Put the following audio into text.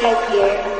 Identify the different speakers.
Speaker 1: Skype here.